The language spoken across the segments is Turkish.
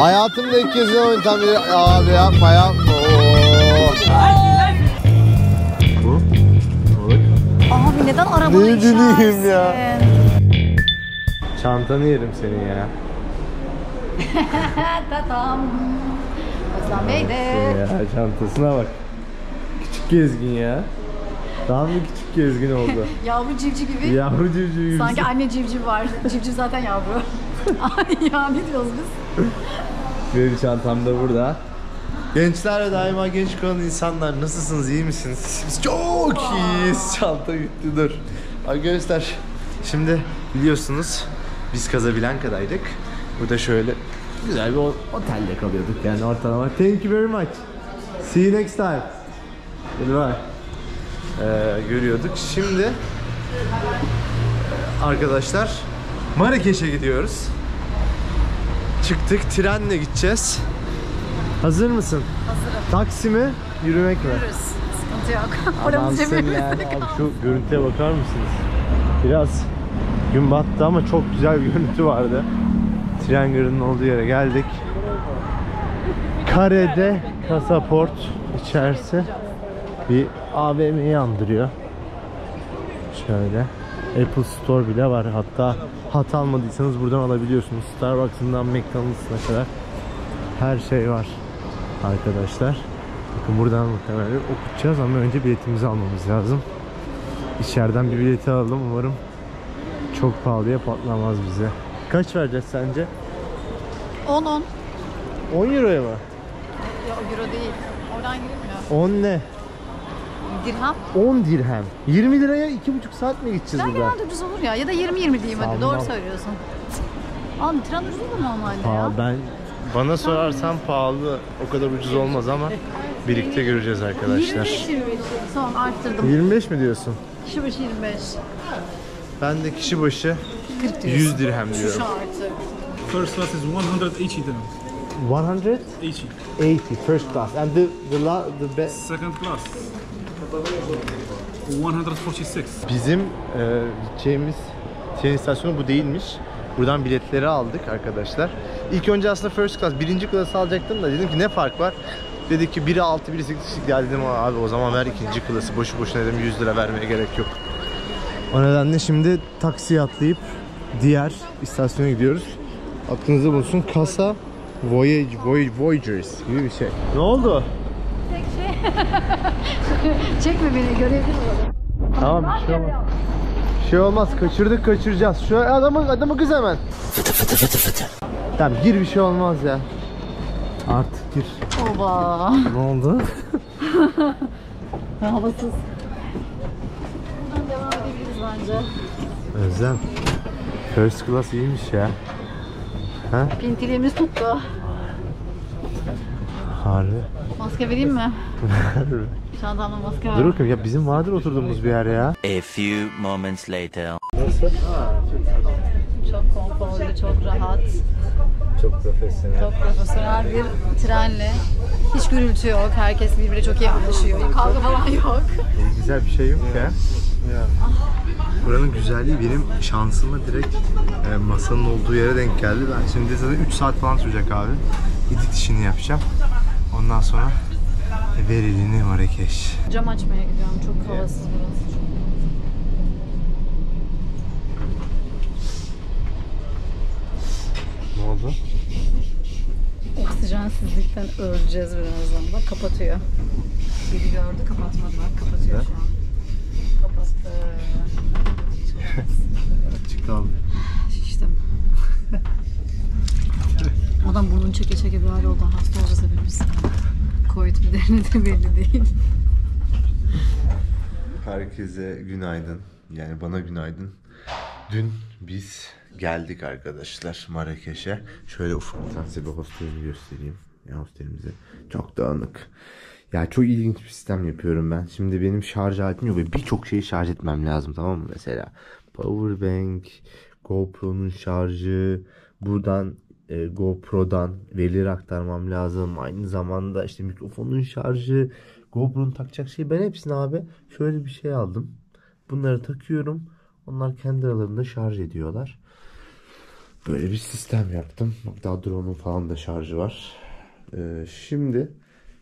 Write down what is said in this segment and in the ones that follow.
Hayatımda ilk kez oyun tam bir abi yapma yapma. Oo. Bu? Abi neden arabanı Ne dinleyeyim ya? Çantanı yerim senin ya. Tatam. Özlem Bey de. Ya çantasına bak. Küçük gezgin ya. Daha mı küçük gezgin oldu? Yavru civciv gibi. Yavru civciv gibi. Sanki anne civciv var. Civciv zaten yavru. Ay ya ne diyoruz biz? Benim çantam da burada. Gençler ve daima genç kalan insanlar nasılsınız iyi misiniz? Biz çok iyiyiz. Çanta gitti dur. Arkadaşlar şimdi biliyorsunuz biz Casablanca'daydık. Burada şöyle güzel bir otelde kalıyorduk yani ortalama. Thank you very much. See you next time. Goodbye. Ee, görüyorduk. Şimdi arkadaşlar Marrakeş'e gidiyoruz. Çıktık trenle gideceğiz. Hazır mısın? Hazırım. Taksi mi? Yürümek mi? Yürürüz. Sıkıntı yok. Paramız cebimizde yani. Abi şu görüntüye bakar mısınız? Biraz gün battı ama çok güzel bir görüntü vardı. Tren garının olduğu yere geldik. Karede pasaport içerisi bir AVM'yi andırıyor. Şöyle. Apple Store bile var. Hatta hat almadıysanız buradan alabiliyorsunuz. Starbucks'ından McDonald's'ına kadar her şey var arkadaşlar. Bakın buradan muhtemelen okutacağız ama önce biletimizi almamız lazım. İçeriden bir bileti alalım umarım çok pahalıya patlamaz bize. Kaç vereceğiz sence? 10 10. 10 euroya mı? Ya euro değil. Oradan girilmiyor. 10 ne? Dirham. 10 dirhem. 20 liraya 2,5 saat mi gideceğiz Tren buradan? genelde ucuz olur ya. Ya da 20 20 diyeyim hadi. Sanmam. Doğru söylüyorsun. Abi tren ucuz olur normalde Aa, ya. ben bana sorarsan pahalı o kadar ucuz olmaz ama birlikte göreceğiz arkadaşlar. 25 25. Son arttırdım. 25 mi diyorsun? Kişi başı 25. Ben de kişi başı 40 diyorsun. 100 dirhem Şu diyorum. artı. First class is 180 dirhams. 180 80. first class and the the, la, the best Second class. 146. Bizim e, gideceğimiz tren istasyonu bu değilmiş. Buradan biletleri aldık arkadaşlar. İlk önce aslında first class, birinci class alacaktım da dedim ki ne fark var? Dedi ki biri 6 biri 8 kişilik geldi dedim abi o zaman ver ikinci class'ı boşu boşuna dedim 100 lira vermeye gerek yok. O nedenle şimdi taksiye atlayıp diğer istasyona gidiyoruz. Aklınızda bulunsun kasa Voyage, Voyage, Voyagers gibi bir şey. Ne oldu? Tek şey. Çekme beni görebilir miyim? Tamam bir şey olmaz. Bir şey olmaz. Kaçırdık kaçıracağız. Şu adamı adamı kız hemen. Tamam gir bir şey olmaz ya. Artık gir. Oba. Ne oldu? Havasız. Buradan devam edebiliriz bence. Özlem. First class iyiymiş ya. Pintiliğimiz tuttu. Harbi. Maske vereyim mi? Çantamda maske var. Dur bakayım ya bizim vardır oturduğumuz bir yer ya. A few moments later. Çok konforlu, çok rahat, Çok profesyonel. çok profesyonel bir trenle. Hiç gürültü yok. Herkes birbirine çok iyi anlaşıyor. Kavga falan yok. Güzel bir şey yok ya. Buranın güzelliği benim şansıma direkt e, masanın olduğu yere denk geldi. Ben şimdi zaten 3 saat falan sürecek abi. Edit işini yapacağım. Ondan sonra verilini Marrakeş. Cam açmaya gidiyorum. Çok havasız burası. Ne oldu? Oksijensizlikten öleceğiz birazdan. Bak kapatıyor. Biri gördü kapatmadı. Bak kapatıyor şu an. Kapattı. Çıkalım. Şiştim. Adam burnunu çeke çeke böyle oldu. Hasta olacağız hepimiz. Covid mi de belli değil. Herkese günaydın. Yani bana günaydın. Dün biz geldik arkadaşlar Marrakeş'e. Şöyle ufaktan size bir hostelimi göstereyim. Ya hostelimizi. Çok dağınık. Ya çok ilginç bir sistem yapıyorum ben. Şimdi benim şarj aletim yok ve birçok şeyi şarj etmem lazım tamam mı? Mesela powerbank, GoPro'nun şarjı, buradan e, GoPro'dan verileri aktarmam lazım. Aynı zamanda işte mikrofonun şarjı, GoPro'nun takacak şey. Ben hepsini abi şöyle bir şey aldım. Bunları takıyorum. Onlar kendi aralarında şarj ediyorlar. Böyle bir sistem yaptım. Daha drone'un falan da şarjı var. Ee, şimdi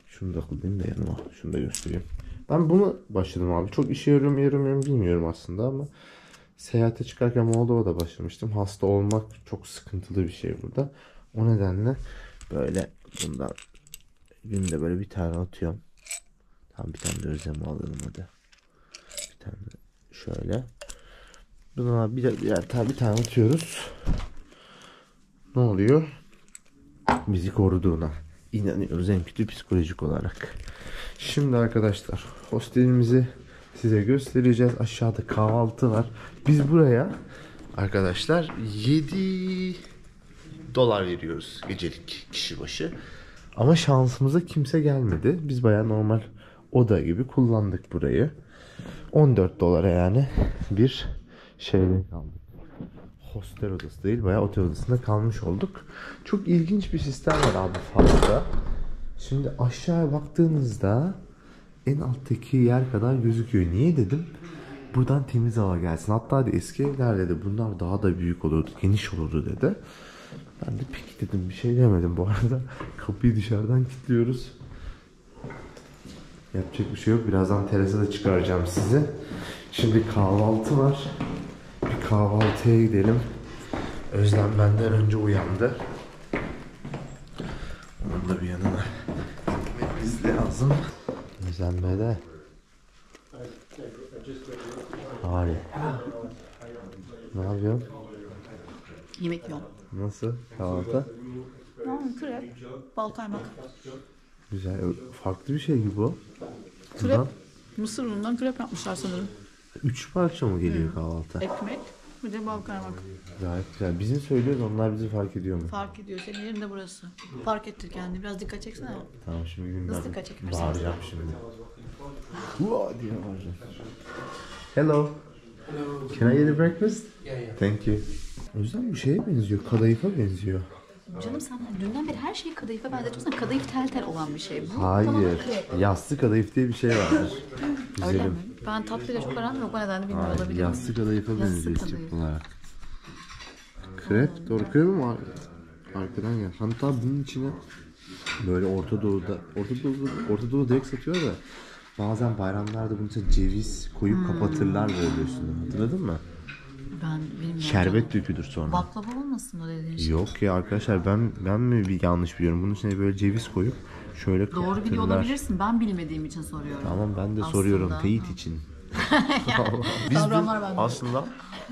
şunu da alayım da yanıma. Şunu da göstereyim. Ben bunu başladım abi. Çok işe yarıyor mu yaramıyor mu bilmiyorum aslında ama seyahate çıkarken Moldova'da başlamıştım. Hasta olmak çok sıkıntılı bir şey burada. O nedenle böyle bundan günde böyle bir tane atıyorum. Tamam bir tane de özlemi alalım hadi. Bir tane de şöyle. Buna bir, bir, bir, bir tane atıyoruz. Ne oluyor? Bizi koruduğuna inanıyoruz en kötü psikolojik olarak. Şimdi arkadaşlar hostelimizi size göstereceğiz. Aşağıda kahvaltı var. Biz buraya arkadaşlar 7 dolar veriyoruz gecelik kişi başı. Ama şansımıza kimse gelmedi. Biz baya normal oda gibi kullandık burayı. 14 dolara yani bir şeyde kaldık. Hostel odası değil bayağı otel odasında kalmış olduk. Çok ilginç bir sistem var abi fazla. Şimdi aşağıya baktığınızda en alttaki yer kadar gözüküyor. Niye dedim? Buradan temiz hava gelsin. Hatta de eski evler dedi bunlar daha da büyük olurdu, geniş olurdu dedi. Ben de peki dedim bir şey demedim bu arada. Kapıyı dışarıdan kilitliyoruz. Yapacak bir şey yok. Birazdan terasa da çıkaracağım sizi. Şimdi kahvaltı var. Bir kahvaltıya gidelim. Özlem benden önce uyandı. Onun da bir yanına gitmemiz lazım. Özlenme de. Harika. Ne yapıyorsun? Yemek yiyorum. Nasıl kahvaltı? Tamam, krep, bal kaymak. Güzel. Farklı bir şey gibi o. Krep, Bundan mısır unundan krep yapmışlar sanırım. üç parça mı geliyor kahvaltı? Ekmek, bir de bal kaymak. Gayet güzel. Bizim söylüyoruz onlar bizi fark ediyor mu? Fark ediyor. Senin yerinde burası. Fark ettir kendini. Biraz dikkat çeksene. Tamam şimdi gideyim Nasıl dikkat çekmişsin? bağıracağım şimdi. Hua diye bağıracağım. Hello. Can I eat a breakfast? Yeah, yeah. Thank you. Özlem bir şeye benziyor. Kadayıfa benziyor. Canım sen dünden beri her şeyi kadayıfa benzetiyorsun. Kadayıf tel tel olan bir şey. Bu Hayır. Yassı kadayıf diye bir şey vardır. Öyle Güzelim. Ben tatlıyla çok aram yok. O nedenle bilmiyor olabilirim. yassı kadayıfa benziyor kadayıf. tip olarak. Krep, doğru krep mi var? Arkadan gel. Hatta bunun içine böyle Orta Doğu'da, Orta Doğu'da, Orta Doğu direkt satıyor da bazen bayramlarda bunun içine ceviz koyup kapatırlar böyle üstüne. Hatırladın mı? Ben bilmiyorum. Şerbet dökülür sonra. Baklava olmasın o dediğin şey. Yok ya arkadaşlar ben ben mi bir yanlış biliyorum? Bunun içine böyle ceviz koyup şöyle Doğru biliyor kapatırlar. olabilirsin. Ben bilmediğim için soruyorum. Tamam ben de Aslında. soruyorum teyit için. Biz dün Kavramlar bende. aslında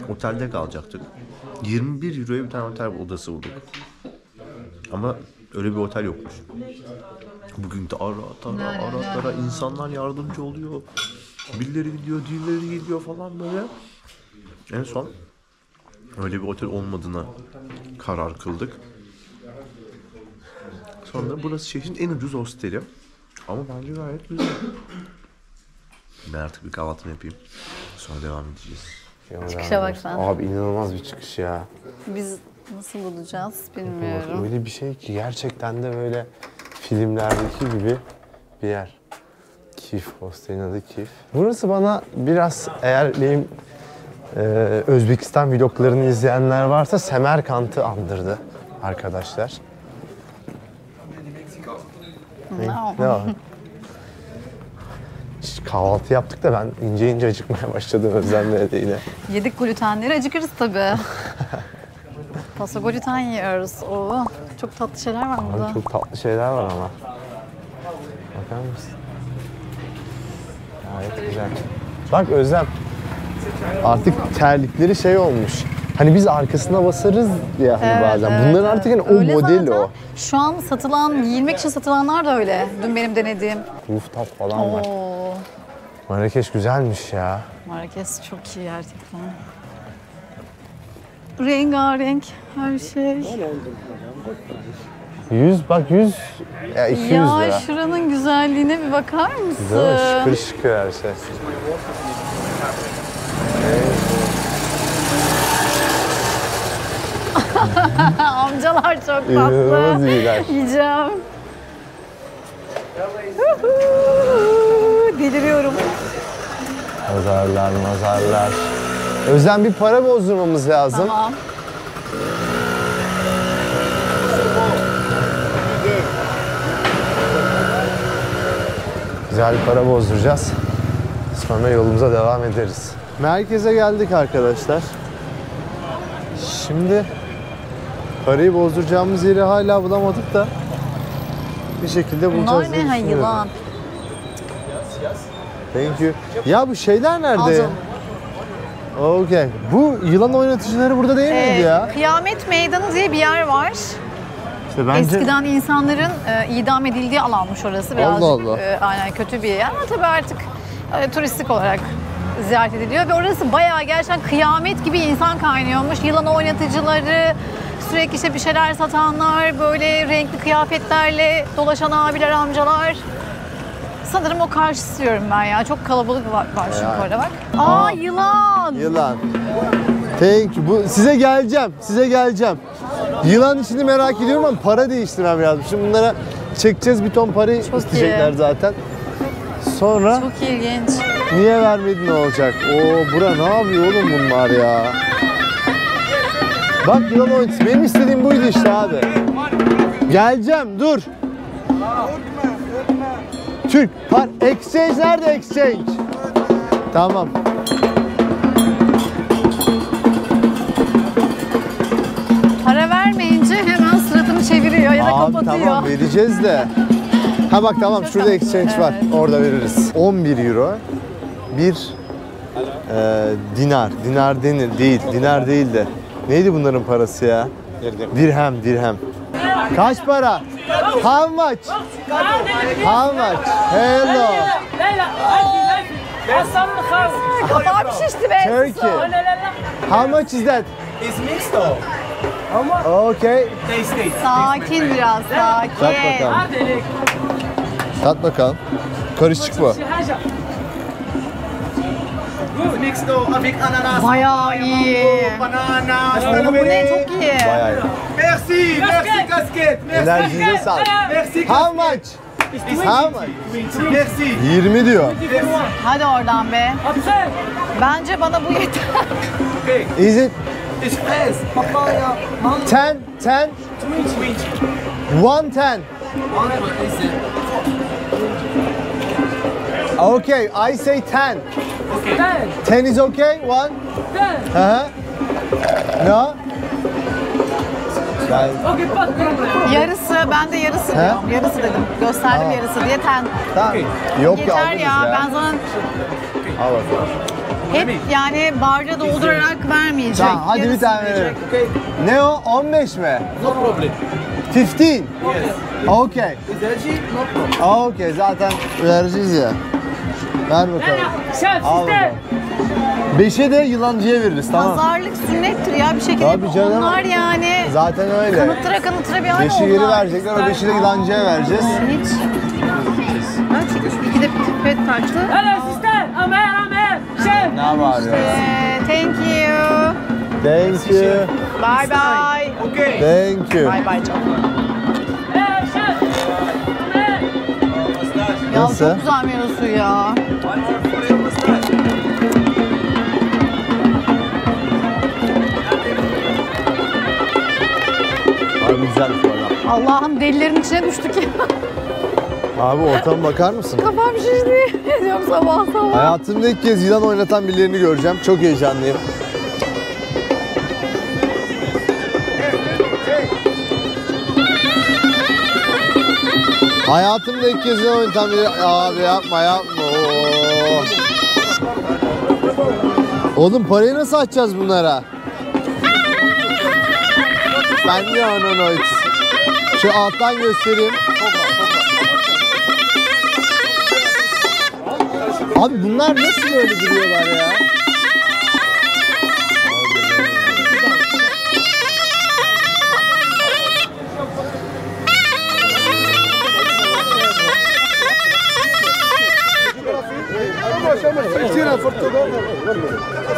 otelde kalacaktık. 21 euroya bir tane otel odası bulduk. Ama öyle bir otel yokmuş. Bugün de ara tara Nerede, ara nerede? tara insanlar yardımcı oluyor. Birileri gidiyor, diğerleri gidiyor falan böyle. En son öyle bir otel olmadığına karar kıldık. Sonra burası şehrin en ucuz hosteli. Ama bence gayet güzel. Ben artık bir kahvaltımı yapayım. Sonra devam edeceğiz. Çıkışa bak sen. Abi inanılmaz bir çıkış ya. Biz nasıl bulacağız Bak bilmiyorum. öyle bir şey ki gerçekten de böyle filmlerdeki gibi bir yer. Kif, hostelin adı Kif. Burası bana biraz eğer benim e, Özbekistan vloglarını izleyenler varsa Semerkant'ı andırdı arkadaşlar. Ne, ne var? Kahvaltı yaptık da ben ince ince acıkmaya başladım Özlem'le de yine. Yedik glutenleri acıkırız tabii. Pasta gluten yiyoruz. Oo, çok tatlı şeyler var burada. Çok tatlı şeyler var ama. Bakar mısın? Gayet güzel. Bak Özlem. Artık terlikleri şey olmuş. Hani biz arkasına basarız ya hani Evet, bazen. evet, Bunların artık hani o Öyle model zaten. o. Şu an satılan, giyilmek için satılanlar da öyle. Dün benim denediğim. Rooftop falan var. Oo, Marrakeş güzelmiş ya. Marrakeş çok iyi gerçekten. Rengarenk her şey. Yüz bak yüz ya 200 Ya lira. şuranın güzelliğine bir bakar Değil mi? mısın? Şıkır şıkır her şey. Amcalar çok tatlı. Yiyeceğim. Deliriyorum. Pazarlar, mazarlar. Özlem bir para bozdurmamız lazım. Tamam. Güzel bir para bozduracağız. Sonra yolumuza devam ederiz. Merkeze geldik arkadaşlar. Şimdi parayı bozduracağımız yeri hala bulamadık da bir şekilde bulacağız Bunlar diye ne? Ha düşünüyorum. yılan. Thank you. Ya bu şeyler nerede? canım. Okey. Bu yılan oynatıcıları burada değil miydi Ee, ya? Kıyamet Meydanı diye bir yer var. İşte bence Eskiden insanların e, idam edildiği alanmış orası. Birazcık Allah Allah. e, aynen kötü bir yer ama tabii artık e, turistik olarak ziyaret ediliyor ve orası bayağı gerçekten kıyamet gibi insan kaynıyormuş. Yılan oynatıcıları, sürekli işte bir şeyler satanlar, böyle renkli kıyafetlerle dolaşan abiler, amcalar. Sanırım o karşısı diyorum ben ya. Çok kalabalık var, var çünkü Ya. orada bak. Aa, yılan. Yılan. Thank you. Bu, size geleceğim. Size geleceğim. Yılan işini merak ediyorum ama para değiştirmem lazım. Şimdi bunlara çekeceğiz bir ton parayı Çok isteyecekler iyi. zaten. Sonra Çok ilginç. niye vermedin ne olacak? Oo bura ne yapıyor oğlum bunlar ya? Bak yılan oyuncusu. Benim istediğim buydu işte abi. Geleceğim dur. Türk. Par exchange nerede exchange? Tamam. Para vermeyince hemen suratını çeviriyor ya da Abi kapatıyor. tamam vereceğiz de. Ha bak tamam şurada exchange var. Evet. Orada veririz. 11 euro. Bir e, dinar. Dinar denir değil. Dinar değil de. Neydi bunların parası ya? Dirhem, dirhem. Kaç para? How much? How much? Hello. Kafam şişti be. Turkey. How much is that? It's mixed though. Okay. Tasty. Sakin biraz, Tat sakin. bakalım. Tat bakalım. Karışık mı? Mixed though. Avec ananas. Bayağı iyi. Banana. Ne çok iyi. Bayağı iyi. Merci. Merci casquette. Merci. Enerjinize sağlık. Merci. How much? How much? Merci. 20 diyor. Hadi oradan be. Bence bana bu yeter. Is it It's fresh. Papaya. 10? 10? 110. Okay, I say 10. 10 is okay? One? Hı-hı. No? Ben, Yarısı, ben de yarısı He? diyorum. Yarısı dedim. Gösterdim Aa. yarısı diye ten. tamam. Yok Yeter aldınız ya. Ben sana Al bakalım. hep yani barda doldurarak vermeyecek. Tamam hadi bir Yarısı tane verelim. Ne o? 15 mi? No problem. 15? Okay. Is allergy? No problem. Okay zaten vereceğiz ya. Ver bakalım. Al bakalım. Beşe de yılancıya veririz tamam. Pazarlık sünnettir ya bir şekilde. Tabii canım. Onlar yani Zaten öyle. kanıttıra kanıttıra bir hal Beşi geri oldular. verecekler, o beşi de yılancıya vereceğiz. Hiç. Ha, çekmiş. İki de pipet taktı. Hello sister, I'm here. Chef. Ne bağırıyor? Thank you. Thank you. Bye bye. Okay. Thank you. Bye bye canım. I'm here. Ya Nasıl? çok güzel suyu ya. Güzel bu arada. Allah'ım delilerin içine düştük ya. Abi ortama bakar mısın? Kafam şişti. Diyorum sabah sabah. Hayatımda ilk kez yılan oynatan birilerini göreceğim. Çok heyecanlıyım. Hayatımda ilk kez yılan oynatan biri... Abi yapma yapma. Oo. Oğlum parayı nasıl açacağız bunlara? Ben de onu Şu alttan göstereyim. Abi bunlar nasıl böyle duruyorlar ya?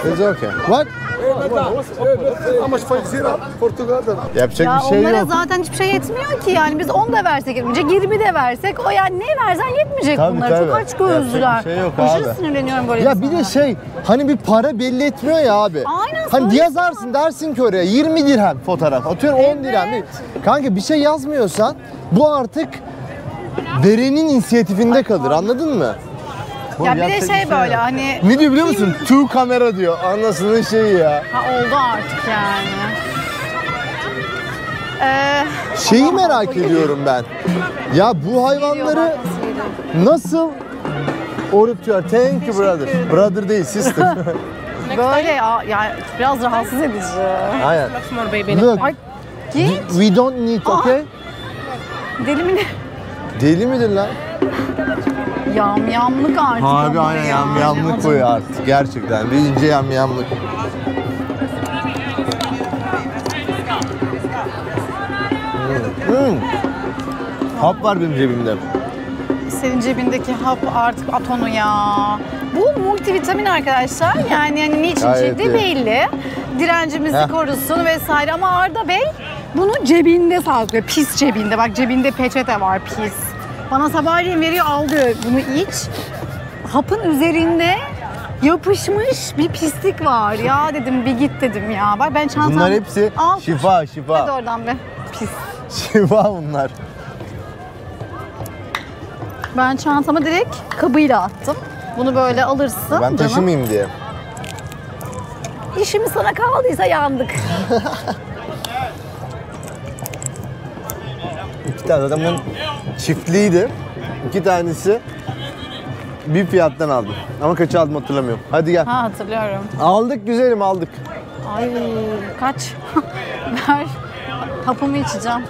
It's okay. What? Yapacak Ya bir şey onlara yok. zaten hiçbir şey yetmiyor ki yani biz 10 da versek yetmeyecek, 20 de versek o yani ne versen yetmeyecek Tabii, bunlar. tabii. Çok aç gözlüler. Şey yok Aşırı abi. sinirleniyorum böyle Ya bir de şey hani bir para belli etmiyor ya abi. Aynen, Hani yazarsın dersin ki oraya 20 dirhem fotoğraf. Atıyorum 10 dirhem. Kanka bir şey yazmıyorsan bu artık verenin inisiyatifinde kalır anladın mı? Ya bir de şey yok. böyle hani Ne diyor biliyor musun? Two kamera diyor. Anasının şeyi ya. ha, oldu artık yani. Ee, Şeyi merak ediyorum ben. Ya bu hayvanları nasıl orutuyor? Thank you brother. Brother değil sister. böyle ya, yani biraz rahatsız edici. Aynen. Look, Ay git. we don't need, okay? Deli mi ne? Deli midir lan? Yamyamlık artık. Abi aynen ya. yamyamlık bu ya artık gerçekten. Bir ince yamyamlık. Hmm. Hmm. Hap var benim cebimde. Senin cebindeki hap artık atonu ya. Bu multivitamin arkadaşlar. Yani hani niçin Gayet çektiği iyi. belli. Direncimizi Heh. korusun vesaire ama Arda Bey bunu cebinde saklıyor. Pis cebinde. Bak cebinde peçete var pis. Bana sabahleyin veriyor al diyor bunu iç. Hapın üzerinde yapışmış bir pislik var. Ya dedim bir git dedim ya. Bak ben çantam... Bunlar hepsi Al. şifa Hadi şifa. oradan be. Pis. Şifa bunlar. Ben çantama direkt kabıyla attım. Bunu böyle alırsın. Ben canım. taşımayayım diye. İşimiz sana kaldıysa yandık. İki tane adamın çiftliğiydi. İki tanesi bir fiyattan aldım. Ama kaçı aldım hatırlamıyorum. Hadi gel. Ha hatırlıyorum. Aldık güzelim aldık. Ay kaç. Ver. Hapımı içeceğim.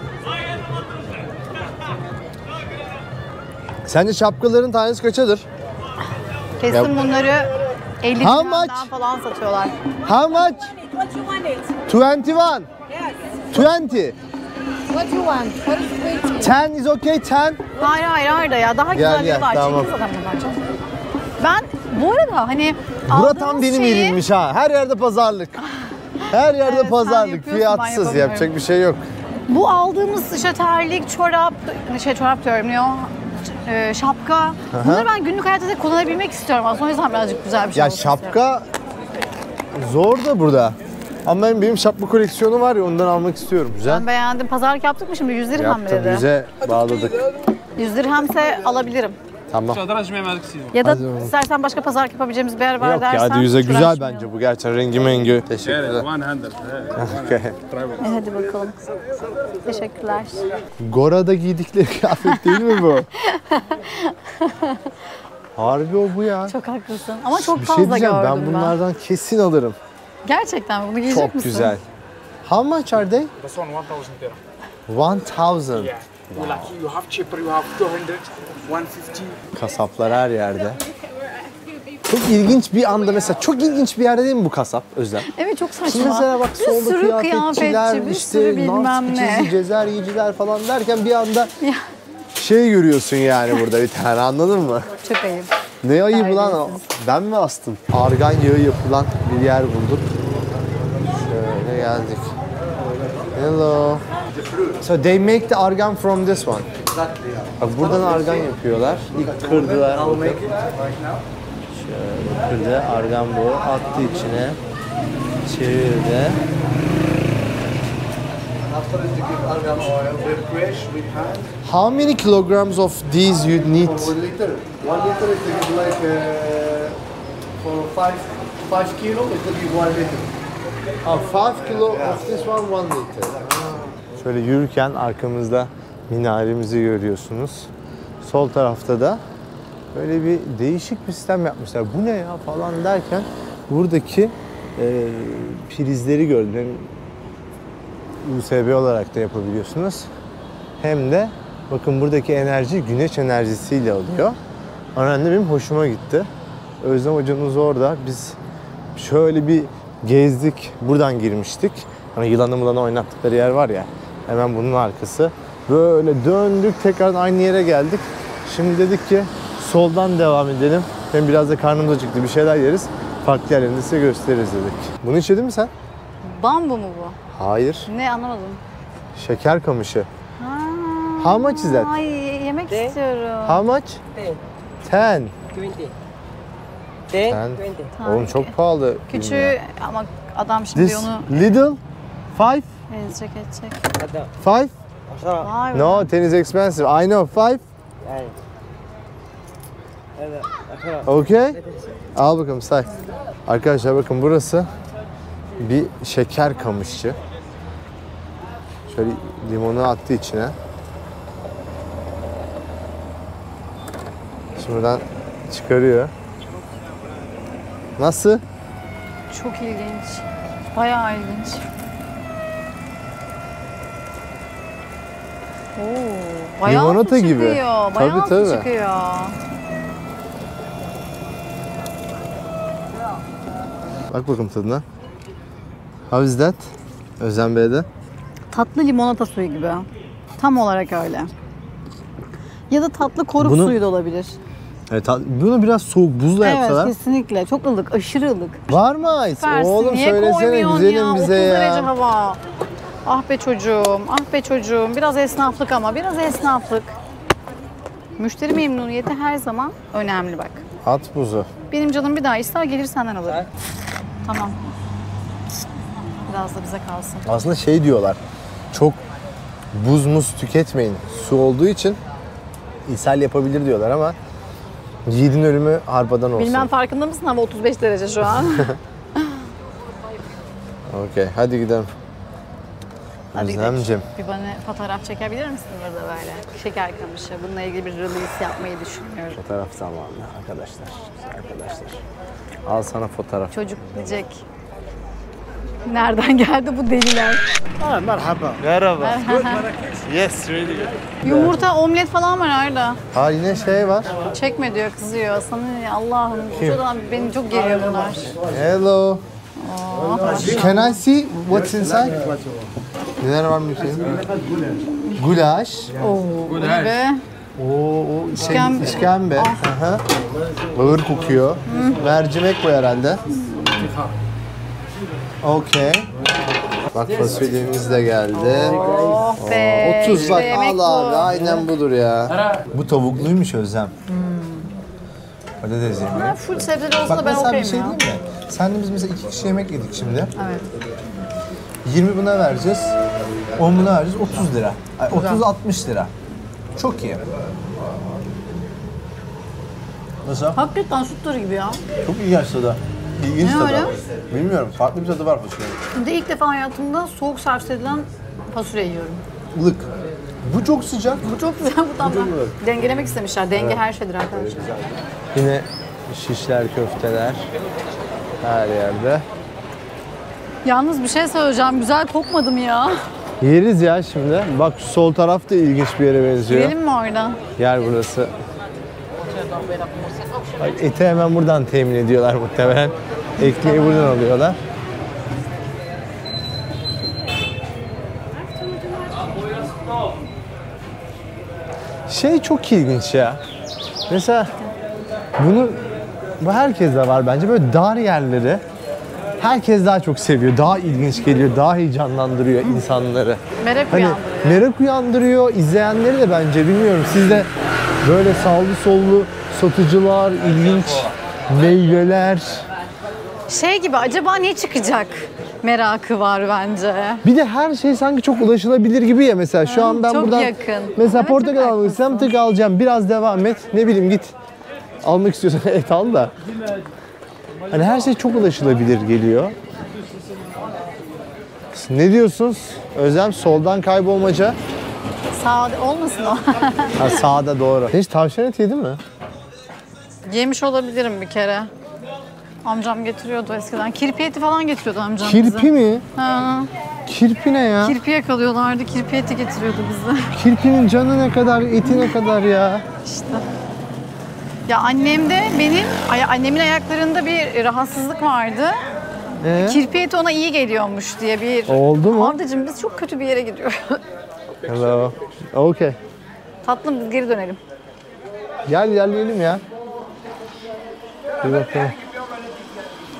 Sence şapkaların tanesi kaçadır? Kesin Ya- bunları 50 How much? falan satıyorlar. How much? What you want it? 21. Yes. 20. What you want? What is 10 is okay 10. Hayır hayır hayır da ya daha Gel, güzel gel, var. tamam. Çekil zaten buradan canım. Ben bu arada hani Bura aldığımız tam benim şeyi- yerimmiş ha. Her yerde pazarlık. Her yerde Evet, sen pazarlık. yapıyorsun, ben Fiyatsız yapamıyorum. yapacak bir şey yok. Bu aldığımız işte terlik, çorap, şey çorap diyorum o? Ee, şapka. Bunları ben günlük hayatta da kullanabilmek istiyorum aslında. O yüzden birazcık güzel bir şey Ya olsun istiyorum. şapka zor da burada. Ama benim, benim şapka koleksiyonu var ya ondan almak istiyorum. Güzel. Ben beğendim. Pazarlık yaptık mı şimdi? 100 dirhem mi Yaptım. dedi? Yüze bağladık. 100 dirhemse alabilirim. Tamam. Ya da Hadi bakalım. istersen başka pazarlık yapabileceğimiz bir yer var Yok dersen. ya hadi yüze güzel bence bu gerçekten rengi mengi. Teşekkürler. Okay. E, hadi bakalım. Teşekkürler. Gora'da giydikleri kıyafet değil mi bu? Harbi o bu ya. Çok haklısın. Ama çok Bir fazla şey diyeceğim gördüm ben bunlardan kesin alırım. Gerçekten mi? bunu giyecek Çok misin? güzel. How much are they? This one 1000 dirham. 1000. Yeah. You like you have cheaper, you have 200, 150. Kasaplar her yerde. Çok ilginç bir anda mesela çok ilginç bir yerde değil mi bu kasap Özlem? Evet çok saçma. Şimdi mesela bak bir solda sürü kıyafetçiler, kıyafetçi, bir işte sürü bilmem ne. cezeriyeciler falan derken bir anda Ya. şey görüyorsun yani burada bir tane anladın mı? Çok ayıp. Ne ayıbı lan. Ben mi astım? Argan yağı yapılan bir yer bulduk. Şöyle geldik. Hello. So they make the argan from this one. Bak buradan argan yapıyorlar. İlk kırdılar. bakın. Şöyle kırdı. Argan bu. Attı içine. Çevirdi. After give argan oil, very fresh with hand. How many kilograms of these you need? One liter. One liter it give like uh, for five five kilo. It will give one liter. Ah, 5 kilo of this one 1 liter. Şöyle yürürken arkamızda minaremizi görüyorsunuz. Sol tarafta da böyle bir değişik bir sistem yapmışlar. Bu ne ya falan derken buradaki e, prizleri gördüm. Hem USB olarak da yapabiliyorsunuz. Hem de bakın buradaki enerji güneş enerjisiyle alıyor. Önemli benim hoşuma gitti. Özlem hocamız orada. Biz şöyle bir gezdik. Buradan girmiştik. Hani yılanı mılanı oynattıkları yer var ya. Hemen bunun arkası. Böyle döndük tekrar aynı yere geldik. Şimdi dedik ki soldan devam edelim. Hem biraz da karnımız acıktı bir şeyler yeriz. Farklı yerlerini de size gösteririz dedik. Bunu içedin mi sen? Bambu mu bu? Hayır. Ne anlamadım. Şeker kamışı. Ha. How much is that? Ay yemek De. istiyorum. How much? Ten. Ten. Twenty. Ten. Twenty. Oğlum çok pahalı. Küçüğü ama adam şimdi This onu... Little? Five? Evet çek çek. Five? Vay no, ten is expensive. I know. Five? Evet. Okay. Al bakalım say. Arkadaşlar bakın burası bir şeker kamışçı. Şöyle limonu attı içine. Şimdi buradan çıkarıyor. Nasıl? Çok ilginç. Bayağı ilginç. Oo, bayağı Limonata su gibi. çıkıyor. Bayağı Tabii, su tabii. çıkıyor. Bak bakalım tadına. How is that? Özlem Bey'de. Tatlı limonata suyu gibi. Tam olarak öyle. Ya da tatlı koruk Bunu- suyu da olabilir. Evet, tat- bunu biraz soğuk buzla Evet yapsalar. kesinlikle. Çok ılık, aşırı ılık. Var mı ice? Süpersin. Oğlum Niye söylesene koymuyorsun güzelim ya? bize 30 ya. hava. Ah be çocuğum, ah be çocuğum. Biraz esnaflık ama, biraz esnaflık. Müşteri memnuniyeti her zaman önemli bak. At buzu. Benim canım bir daha ister gelir senden alırım. Tamam. Biraz da bize kalsın. Aslında şey diyorlar. Çok buz muz tüketmeyin. Su olduğu için ishal yapabilir diyorlar ama yiğidin ölümü harpadan olsun. Bilmem farkında mısın hava 35 derece şu an. Okey hadi gidelim. Hadi. Özlemciğim. Bir bana fotoğraf çekebilir misin burada böyle? Şeker kamışı. Bununla ilgili bir release yapmayı düşünüyorum. Fotoğraf zamanı arkadaşlar. Arkadaşlar. Al sana fotoğraf. Çocuk diyecek. Nereden geldi bu deliler? Merhaba. yes, really Yumurta, omlet falan var Arda. Ha yine şey var. Çekme diyor, kızıyor. Sana ne? Allah'ım. Şuradan beni çok geriyor bunlar. Hello. Can I see what's inside? Neler var mı şeyin? Gulaş. Oo, Ve Oo, o şey, İşkembe. işkembe. Aha. Ağır kokuyor. Mercimek bu herhalde. Okey. Bak fasulyemiz de geldi. oh be. 30 bak işte yemek al bu. abi aynen budur ya. Bu tavukluymuş Özlem. Patates yemeği. Ha, full sebzeli olsa Bak da ben mesela bir okeyim şey ya. diyeyim mi? Sen de biz mesela iki kişi yemek yedik şimdi. Evet. 20 buna vereceğiz. 10 buna vereceğiz. 30 lira. 30-60 lira. Çok iyi. Nasıl? Hakikaten süt turu gibi ya. Çok ilginç tadı. İlginç Ne tadı. öyle? Bilmiyorum. Farklı bir tadı var fasulyenin. Şimdi ilk defa hayatımda soğuk servis edilen fasulye yiyorum. Ilık. Bu çok sıcak. Bu çok güzel bu tam. Dengelemek istemişler. Denge her şeydir arkadaşlar. Yine şişler, köfteler her yerde. Yalnız bir şey söyleyeceğim. Güzel kokmadım ya. Yeriz ya şimdi. Bak şu sol taraf da ilginç bir yere benziyor. Girelim mi orada? Yer burası. Bak eti hemen buradan temin ediyorlar muhtemelen. Ekmeği buradan alıyorlar. Şey çok ilginç ya. Mesela bunu bu herkeste var bence böyle dar yerleri herkes daha çok seviyor. Daha ilginç geliyor, daha heyecanlandırıyor insanları. Merak Hani uyandırıyor. merak uyandırıyor. izleyenleri de bence bilmiyorum. Siz de böyle sağlı sollu satıcılar, ilginç meyveler. Şey gibi acaba ne çıkacak merakı var bence. Bir de her şey sanki çok ulaşılabilir gibi ya mesela. Şu an ben çok buradan yakın. mesela Evet, portakal çok almak haklısın. istem tık alacağım. Biraz devam et. Ne bileyim git. Almak istiyorsan et al da. Hani her şey çok ulaşılabilir geliyor. Ne diyorsunuz? Özlem soldan kaybolmaca. Sade olmasın o. Ha sağda doğru. Hiç tavşan eti yedin mi? Yemiş olabilirim bir kere. Amcam getiriyordu eskiden. Kirpi eti falan getiriyordu amcam bize. Kirpi mi? Ha, Kirpi ne ya? kirpi yakalıyorlardı. Kirpi eti getiriyordu bize. Kirpinin canı ne kadar, eti ne kadar ya? İşte. Ya annem de benim, annemin ayaklarında bir rahatsızlık vardı. Ee? Kirpi eti ona iyi geliyormuş diye bir... Oldu mu? Ardacığım biz çok kötü bir yere gidiyoruz. Hello. Okay. Tatlım biz geri dönelim. Gel ilerleyelim ya. Bir bakalım.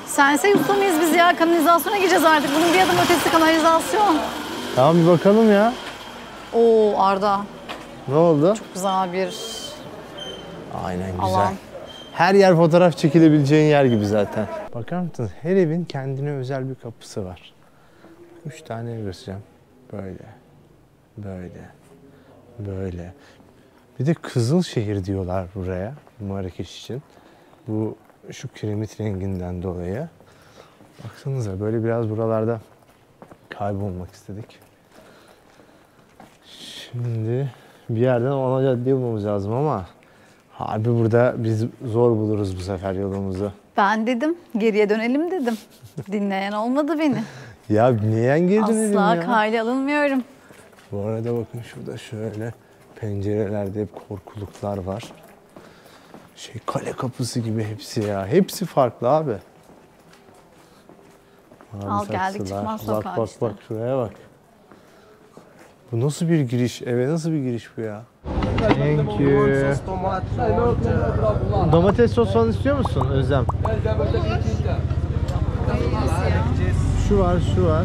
Sense Yusuf muyuz biz ya? Kanalizasyona gireceğiz artık. Bunun bir adım ötesi kanalizasyon. Tamam bir bakalım ya. Oo Arda. Ne oldu? Güzel bir Aynen güzel. alan. Her yer fotoğraf çekilebileceğin yer gibi zaten. Bakar mısınız? Her evin kendine özel bir kapısı var. Üç tane göstereceğim. Böyle. Böyle. Böyle. Bir de Kızılşehir diyorlar buraya Marrakeş için. Bu şu kiremit renginden dolayı. Baksanıza böyle biraz buralarda kaybolmak istedik. Şimdi bir yerden ana caddeye bulmamız lazım ama harbi burada biz zor buluruz bu sefer yolumuzu. Ben dedim geriye dönelim dedim. Dinleyen olmadı beni. Ya niye geri dönelim Asla ya? kayda alınmıyorum. Bu arada bakın şurada şöyle pencerelerde hep korkuluklar var. Şey kale kapısı gibi hepsi ya. Hepsi farklı abi. Al geldik, saksılar. çıkmaz Bak sokağa bak işte. bak şuraya bak. Bu nasıl bir giriş? Eve nasıl bir giriş bu ya? Thank you. Domates sos falan istiyor musun Özlem? Şu var, şu var.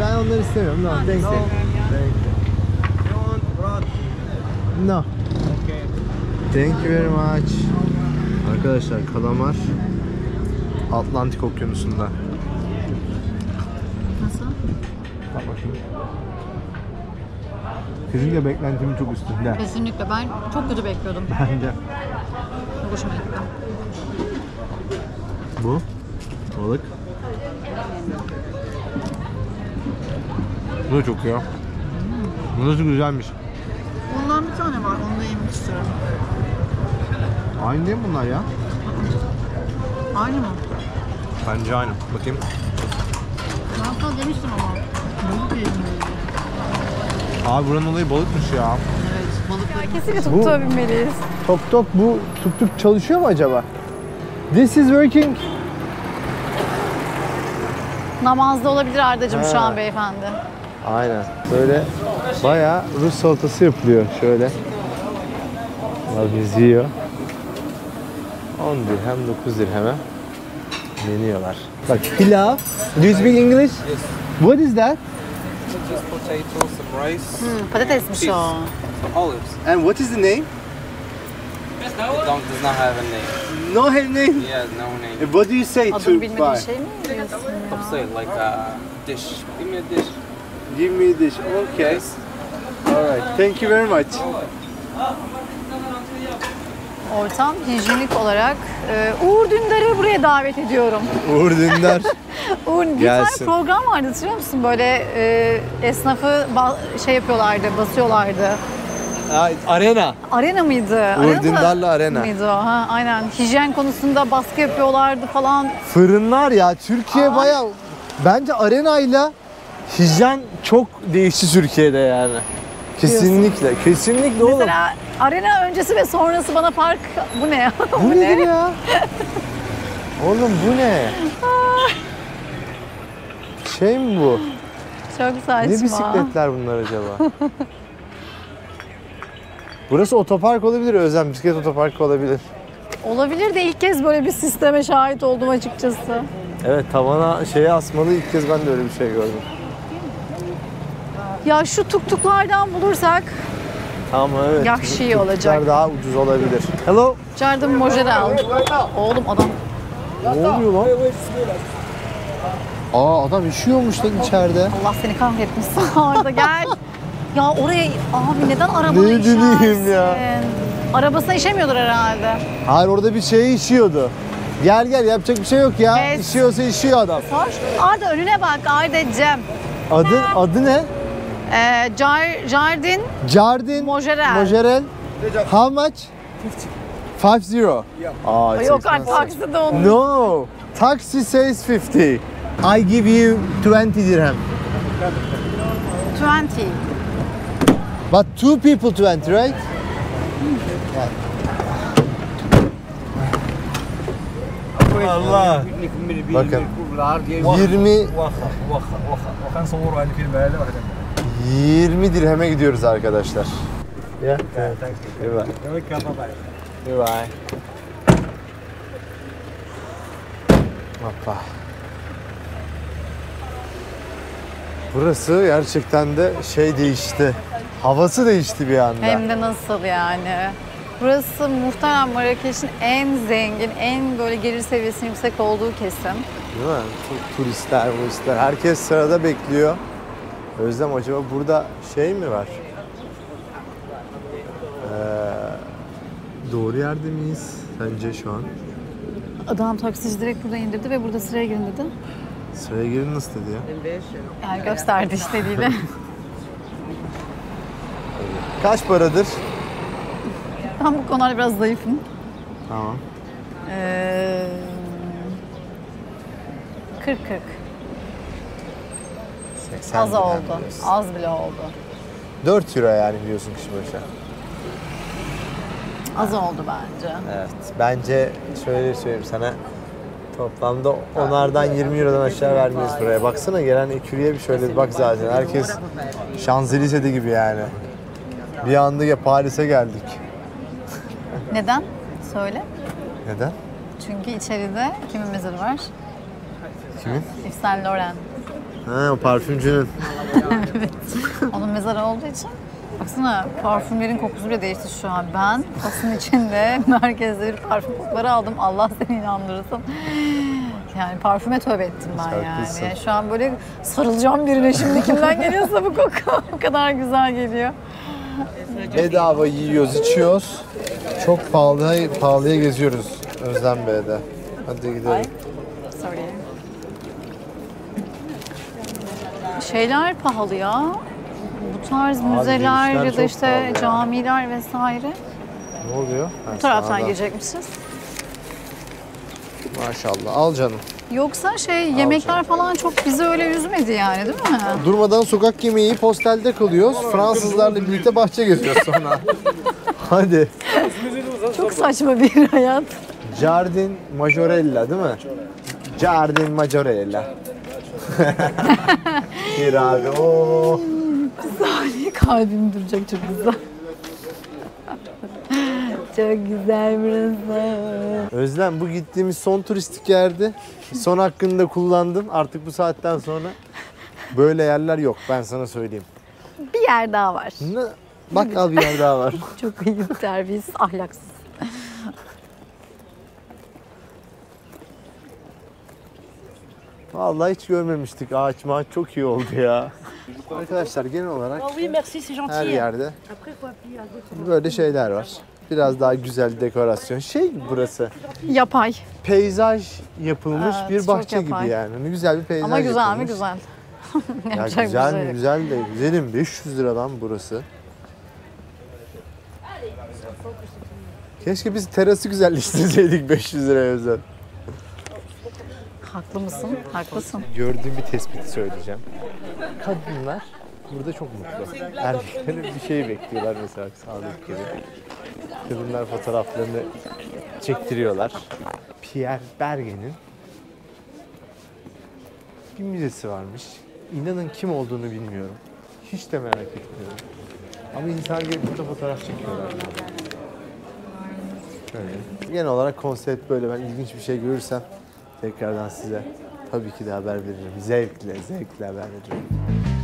Ben onları istemiyorum. No, thank you. Thank you. No. Thank you very much. Arkadaşlar kalamar Atlantik Okyanusu'nda. Nasıl? Bak bakayım. Kesinlikle beklentimin çok üstünde. Kesinlikle ben çok kötü bekliyordum. Bence. Çok hoşuma gitti. Bu balık. Bu da çok ya. Bu nasıl güzelmiş. Bundan bir tane var. Onu da yemek istiyorum. Aynı değil mi bunlar ya? Aynı mı? Bence aynı. Bakayım. Ben sana demiştim ama. Balık yedim. Abi buranın olayı balıkmış ya. Evet, balık Kesinlikle tuttuğa binmeliyiz. Tok tok bu tuk tuk çalışıyor mu acaba? This is working. Namazda olabilir Arda'cığım şu an beyefendi. Aynen. Böyle bayağı Rus salatası yapılıyor şöyle. Abi yiyor. 10 dirhem 9 dirheme yeniyorlar. Bak pilav. Do you speak English? Yes. What is that? Just potatoes, some rice, Hmm, patatesmiş o. some olives. And what is the name? It don't, does not have a name. No have name. Yeah, no name. What do you say Adım bilmediğin şey mi diyorsun Say like a dish. Give me a dish. Give me this. Okay. Yes. Alright. Thank you very much. Ortam hijyenik olarak e, Uğur Dündar'ı buraya davet ediyorum. Uğur Dündar. Uğur bir Gelsin. tane program vardı hatırlıyor musun? Böyle e, esnafı şey yapıyorlardı, basıyorlardı. Arena. Arena mıydı? Uğur Dündar'la Arena. Mıydı o? Ha, aynen. Hijyen konusunda baskı yapıyorlardı falan. Fırınlar ya Türkiye Aa. bayağı bence arenayla hijyen çok değişti Türkiye'de yani. Kesinlikle. Kesinlikle oğlum. Mesela arena öncesi ve sonrası bana fark bu ne ya? Bu nedir ya? Oğlum bu ne? Şey mi bu? Çok saçma. Ne bisikletler bunlar acaba? Burası otopark olabilir Özlem. Bisiklet otoparkı olabilir. Olabilir de ilk kez böyle bir sisteme şahit oldum açıkçası. Evet tavana şeye asmalı ilk kez ben de öyle bir şey gördüm. Ya şu tuktuklardan bulursak Tamam evet. Yakşı iyi olacak. daha ucuz olabilir. Hello. Cardım mojere al. Oğlum adam Ne oluyor lan? Aa adam üşüyormuş lan içeride. Allah seni kahretmesin Arda gel. Ya oraya abi neden arabana Ne işersin? bileyim ya. Arabasına işemiyordur herhalde. Hayır orada bir şey işiyordu. Gel gel yapacak bir şey yok ya. Kes. İşiyorsa işiyor adam. Sor. Arda önüne bak Arda Cem. Adı adı ne? Ee, Jar, Jardin Jardin Mojerel. Mojerel. How much? 50. Aa, it's Yok artık expensive. taksi de onun. No. Taxi says 50. I give you 20 dirham. 20. But two people 20, right? Allah. Bakın 20 وكان صوروا هذه الفيلم هذا واحد 20 dirheme gidiyoruz arkadaşlar. Ya. Bye bye. Bye. Hoppa. Burası gerçekten de şey değişti. Havası değişti bir anda. Hem de nasıl yani. Burası muhtemelen Marrakeş'in en zengin, en böyle gelir seviyesinin yüksek olduğu kesim. Değil mi? Tu- Turistler, turistler. Herkes sırada bekliyor. Özlem acaba burada şey mi var? Doğru yerde miyiz sence şu an? Adam taksici direkt burada indirdi ve burada sıraya girin dedi. Sıraya girin nasıl dedi ya? Yani gösterdi işte eliyle. Kaç paradır? ben bu konularda biraz zayıfım. Tamam. Ee, 40 40. 80 Az oldu. Az bile oldu. 4 euro yani diyorsun kişi başı. Az oldu bence. Evet. Bence şöyle söyleyeyim sana. Toplamda onlardan 20 Euro'dan aşağı vermeyiz buraya. Baksana gelen ekürüye bir şöyle bir bak zaten. Herkes Şanzelize'de gibi yani. Bir anda ya Paris'e geldik. Neden? Söyle. Neden? Çünkü içeride kimin mezarı var? Kimin? Yves Saint Laurent. Ha o parfümcünün. Onun mezarı olduğu için. Baksana parfümlerin kokusu bile değişti şu an. Ben Fas'ın içinde merkezde bir parfüm kokuları aldım. Allah seni inandırsın. Yani parfüme tövbe ettim ben yani. Haklısın. yani. Şu an böyle sarılacağım birine şimdi kimden geliyorsa bu koku. o kadar güzel geliyor. Bedava yiyoruz, içiyoruz. Çok pahalı, pahalıya geziyoruz Özlem Bey'de. Hadi gidelim. Sorry. Şeyler pahalı ya. Bu tarz müzeler girişler ya da çok işte pahalı ya. camiler vesaire. Ne oluyor? Ha, Bu taraftan sağda. girecekmişiz. Maşallah. Al canım. Yoksa şey yemekler falan çok bizi öyle üzmedi yani değil mi? Durmadan sokak yemeği postelde kalıyoruz. Fransızlarla birlikte bahçe geziyoruz sonra. Hadi. Çok saçma bir hayat. Jardin Majorella değil mi? Jardin Majorella. Bir abi. Oo. Niye kalbim duracak çok güzel. çok güzel burası. Özlem bu gittiğimiz son turistik yerdi. Son hakkında kullandım. Artık bu saatten sonra böyle yerler yok ben sana söyleyeyim. Bir yer daha var. Ne? Bak al bir yer daha var. Çok iyi, terbiyesiz, ahlaksız. Vallahi hiç görmemiştik ağaç mağaç çok iyi oldu ya. Arkadaşlar genel olarak gentil. her yerde böyle şeyler var. Biraz daha güzel dekorasyon. Şey burası. Yapay. Peyzaj yapılmış Evet, bir bahçe yapay. gibi yani. Hani güzel bir peyzaj Ama güzel yapılmış. mi güzel. Ya güzel şey mi güzel de güzelim 500 liradan burası. Keşke biz terası güzelleştirseydik 500 liraya özel. Haklı mısın? Haklısın. Gördüğüm bir tespiti söyleyeceğim. Kadınlar burada çok mutlu. Erkekler bir şey bekliyorlar mesela sağlık gibi. Kadınlar fotoğraflarını çektiriyorlar. Pierre Bergen'in bir müzesi varmış. İnanın kim olduğunu bilmiyorum. Hiç de merak etmiyorum. Ama insan gelip burada fotoğraf çekiyorlar. Şöyle. Genel olarak konsept böyle. Ben ilginç bir şey görürsem tekrardan size tabii ki de haber veririm. Zevkle, zevkle haber veririm.